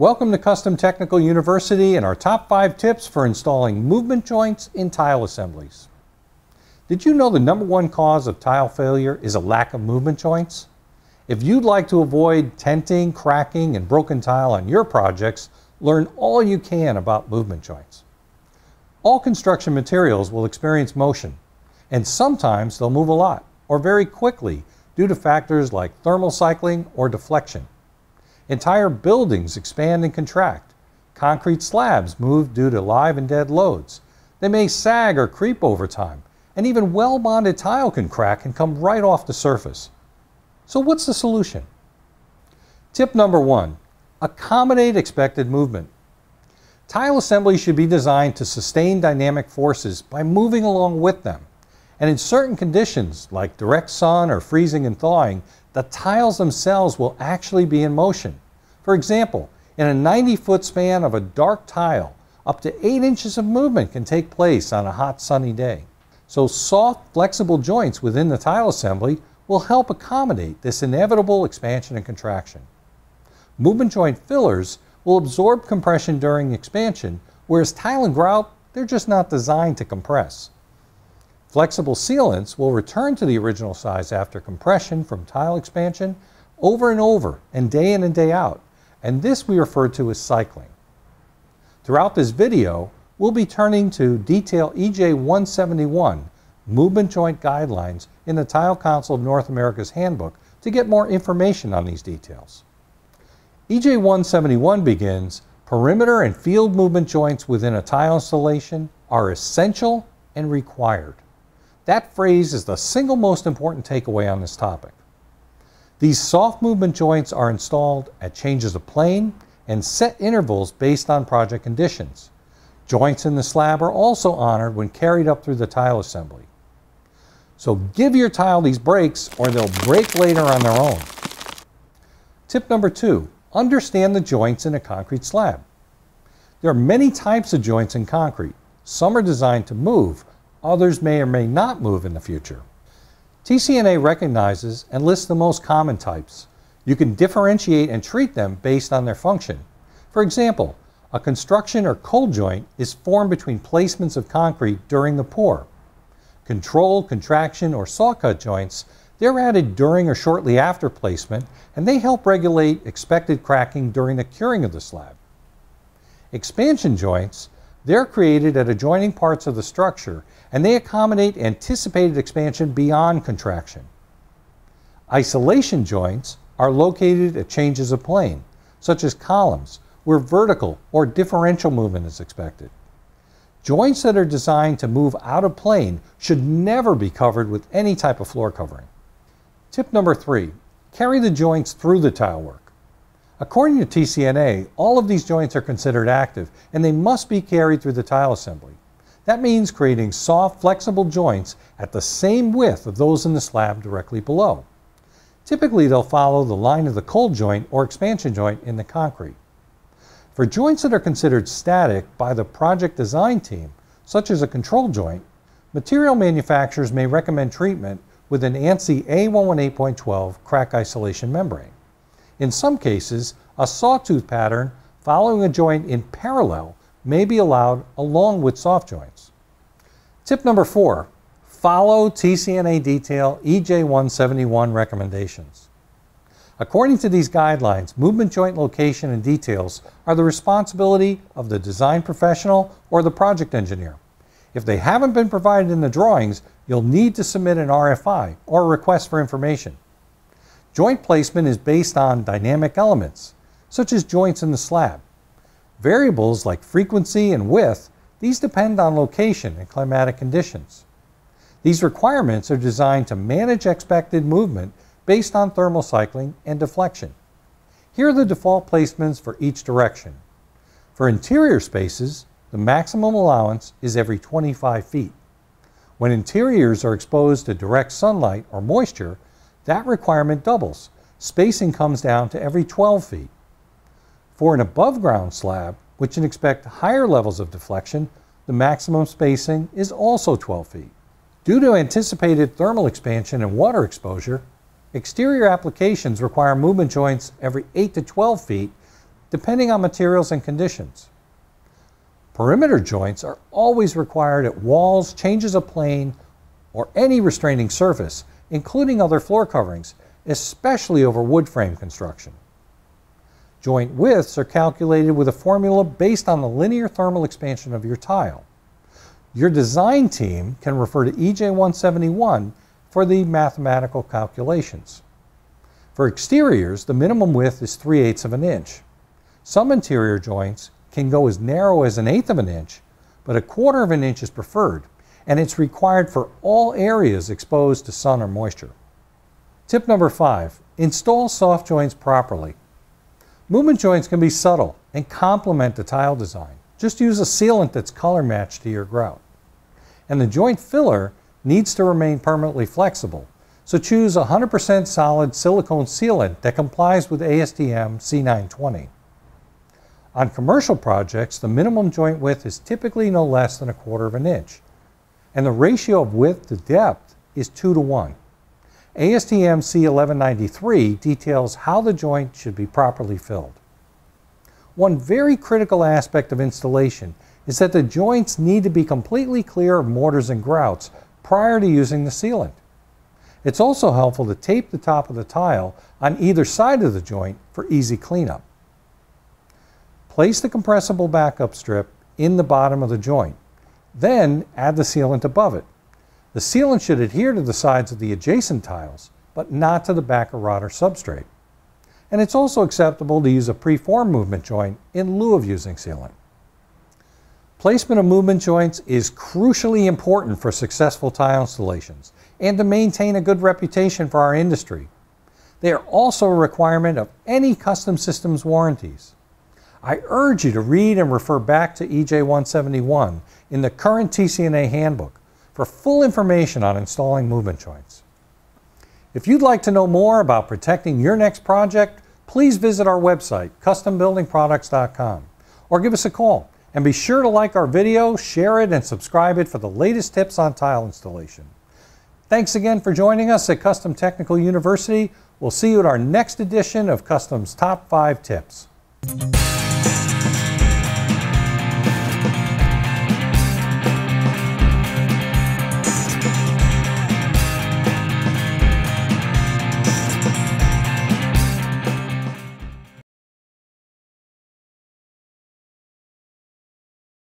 Welcome to Custom Technical University and our top five tips for installing movement joints in tile assemblies. Did you know the number one cause of tile failure is a lack of movement joints? If you'd like to avoid tenting, cracking, and broken tile on your projects, learn all you can about movement joints. All construction materials will experience motion, and sometimes they'll move a lot or very quickly due to factors like thermal cycling or deflection. Entire buildings expand and contract. Concrete slabs move due to live and dead loads. They may sag or creep over time, and even well bonded tile can crack and come right off the surface. So, what's the solution? Tip number one accommodate expected movement. Tile assembly should be designed to sustain dynamic forces by moving along with them. And in certain conditions, like direct sun or freezing and thawing, the tiles themselves will actually be in motion. For example, in a 90 foot span of a dark tile, up to 8 inches of movement can take place on a hot sunny day. So soft, flexible joints within the tile assembly will help accommodate this inevitable expansion and contraction. Movement joint fillers will absorb compression during expansion, whereas tile and grout, they're just not designed to compress. Flexible sealants will return to the original size after compression from tile expansion over and over and day in and day out, and this we refer to as cycling. Throughout this video, we'll be turning to detail EJ 171 movement joint guidelines in the Tile Council of North America's handbook to get more information on these details. EJ 171 begins perimeter and field movement joints within a tile installation are essential and required. That phrase is the single most important takeaway on this topic. These soft movement joints are installed at changes of plane and set intervals based on project conditions. Joints in the slab are also honored when carried up through the tile assembly. So give your tile these breaks or they'll break later on their own. Tip number two, understand the joints in a concrete slab. There are many types of joints in concrete. Some are designed to move, Others may or may not move in the future. TCNA recognizes and lists the most common types. You can differentiate and treat them based on their function. For example, a construction or cold joint is formed between placements of concrete during the pour. Control, contraction, or saw cut joints, they're added during or shortly after placement, and they help regulate expected cracking during the curing of the slab. Expansion joints, they're created at adjoining parts of the structure and they accommodate anticipated expansion beyond contraction. Isolation joints are located at changes of plane, such as columns, where vertical or differential movement is expected. Joints that are designed to move out of plane should never be covered with any type of floor covering. Tip number three, carry the joints through the tile work. According to TCNA, all of these joints are considered active and they must be carried through the tile assembly. That means creating soft, flexible joints at the same width of those in the slab directly below. Typically, they'll follow the line of the cold joint or expansion joint in the concrete. For joints that are considered static by the project design team, such as a control joint, material manufacturers may recommend treatment with an ANSI A118.12 crack isolation membrane. In some cases, a sawtooth pattern following a joint in parallel may be allowed along with soft joints. Tip number four, follow TCNA detail EJ171 recommendations. According to these guidelines, movement joint location and details are the responsibility of the design professional or the project engineer. If they haven't been provided in the drawings, you'll need to submit an RFI or request for information. Joint placement is based on dynamic elements, such as joints in the slab. Variables like frequency and width, these depend on location and climatic conditions. These requirements are designed to manage expected movement based on thermal cycling and deflection. Here are the default placements for each direction. For interior spaces, the maximum allowance is every 25 feet. When interiors are exposed to direct sunlight or moisture, that requirement doubles. Spacing comes down to every 12 feet. For an above ground slab, which can expect higher levels of deflection, the maximum spacing is also 12 feet. Due to anticipated thermal expansion and water exposure, exterior applications require movement joints every 8 to 12 feet depending on materials and conditions. Perimeter joints are always required at walls, changes of plane, or any restraining surface, including other floor coverings, especially over wood frame construction. Joint widths are calculated with a formula based on the linear thermal expansion of your tile. Your design team can refer to EJ171 for the mathematical calculations. For exteriors, the minimum width is 3 eighths of an inch. Some interior joints can go as narrow as an eighth of an inch, but a quarter of an inch is preferred, and it's required for all areas exposed to sun or moisture. Tip number five, install soft joints properly. Movement joints can be subtle and complement the tile design. Just use a sealant that's color matched to your grout. And the joint filler needs to remain permanently flexible, so choose a 100% solid silicone sealant that complies with ASTM C920. On commercial projects, the minimum joint width is typically no less than a quarter of an inch, and the ratio of width to depth is 2 to 1. ASTM C1193 details how the joint should be properly filled. One very critical aspect of installation is that the joints need to be completely clear of mortars and grouts prior to using the sealant. It's also helpful to tape the top of the tile on either side of the joint for easy cleanup. Place the compressible backup strip in the bottom of the joint. Then add the sealant above it. The sealant should adhere to the sides of the adjacent tiles, but not to the backer rod or substrate. And it's also acceptable to use a preformed movement joint in lieu of using sealant. Placement of movement joints is crucially important for successful tile installations and to maintain a good reputation for our industry. They are also a requirement of any custom systems warranties. I urge you to read and refer back to EJ171 in the current TCNA handbook for full information on installing movement joints. If you'd like to know more about protecting your next project, please visit our website, custombuildingproducts.com, or give us a call. And be sure to like our video, share it, and subscribe it for the latest tips on tile installation. Thanks again for joining us at Custom Technical University. We'll see you at our next edition of Custom's Top 5 Tips. Thank you.